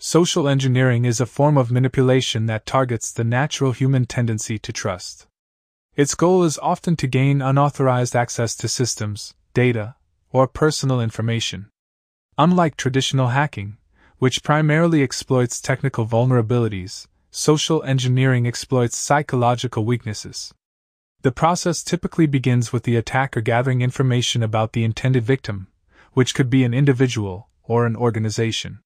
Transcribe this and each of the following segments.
Social engineering is a form of manipulation that targets the natural human tendency to trust. Its goal is often to gain unauthorized access to systems, data, or personal information. Unlike traditional hacking, which primarily exploits technical vulnerabilities, social engineering exploits psychological weaknesses. The process typically begins with the attacker gathering information about the intended victim, which could be an individual or an organization.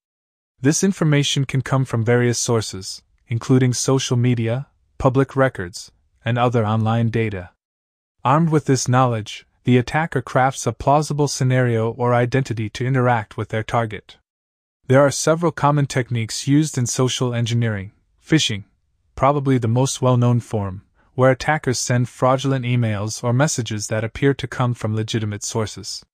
This information can come from various sources, including social media, public records, and other online data. Armed with this knowledge, the attacker crafts a plausible scenario or identity to interact with their target. There are several common techniques used in social engineering. Phishing, probably the most well known form, where attackers send fraudulent emails or messages that appear to come from legitimate sources.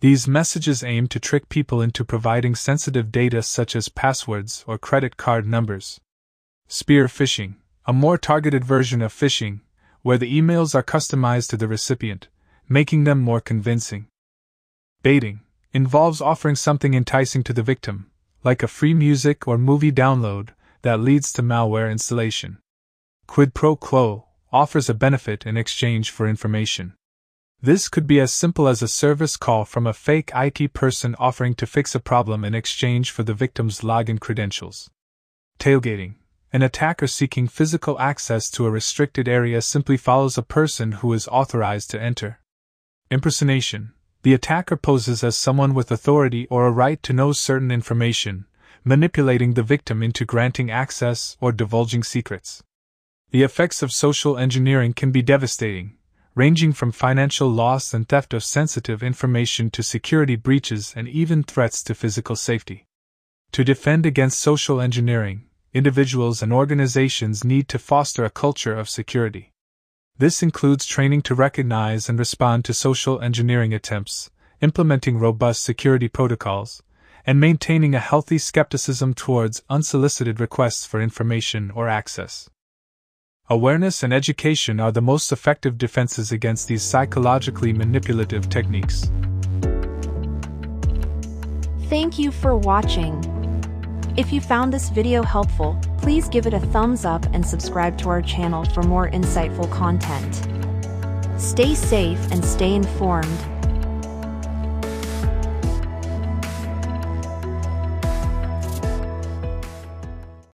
These messages aim to trick people into providing sensitive data such as passwords or credit card numbers. Spear phishing, a more targeted version of phishing, where the emails are customized to the recipient, making them more convincing. Baiting involves offering something enticing to the victim, like a free music or movie download, that leads to malware installation. Quid pro quo offers a benefit in exchange for information. This could be as simple as a service call from a fake IT person offering to fix a problem in exchange for the victim's login credentials. Tailgating An attacker seeking physical access to a restricted area simply follows a person who is authorized to enter. Impersonation The attacker poses as someone with authority or a right to know certain information, manipulating the victim into granting access or divulging secrets. The effects of social engineering can be devastating, ranging from financial loss and theft of sensitive information to security breaches and even threats to physical safety. To defend against social engineering, individuals and organizations need to foster a culture of security. This includes training to recognize and respond to social engineering attempts, implementing robust security protocols, and maintaining a healthy skepticism towards unsolicited requests for information or access. Awareness and education are the most effective defenses against these psychologically manipulative techniques. Thank you for watching. If you found this video helpful, please give it a thumbs up and subscribe to our channel for more insightful content. Stay safe and stay informed.